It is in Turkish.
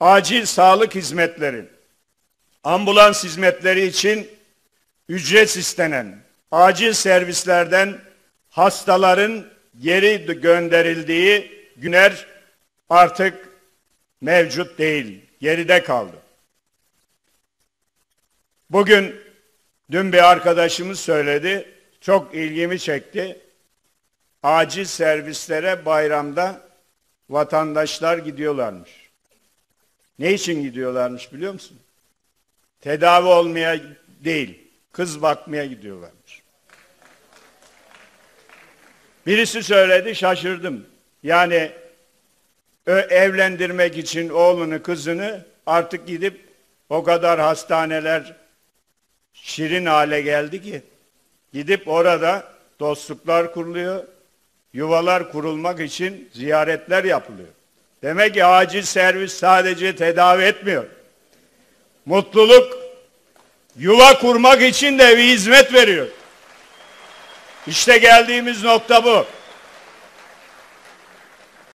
acil sağlık hizmetleri, ambulans hizmetleri için ücret istenen, acil servislerden hastaların geri gönderildiği günler artık mevcut değil, geride kaldı. Bugün dün bir arkadaşımız söyledi, çok ilgimi çekti. Acil servislere bayramda vatandaşlar gidiyorlarmış. Ne için gidiyorlarmış biliyor musun? Tedavi olmaya değil, kız bakmaya gidiyorlarmış. Birisi söyledi şaşırdım. Yani evlendirmek için oğlunu kızını artık gidip o kadar hastaneler şirin hale geldi ki gidip orada dostluklar kuruluyor, yuvalar kurulmak için ziyaretler yapılıyor. Demek ki acil servis sadece tedavi etmiyor. Mutluluk yuva kurmak için de bir hizmet veriyor. İşte geldiğimiz nokta bu.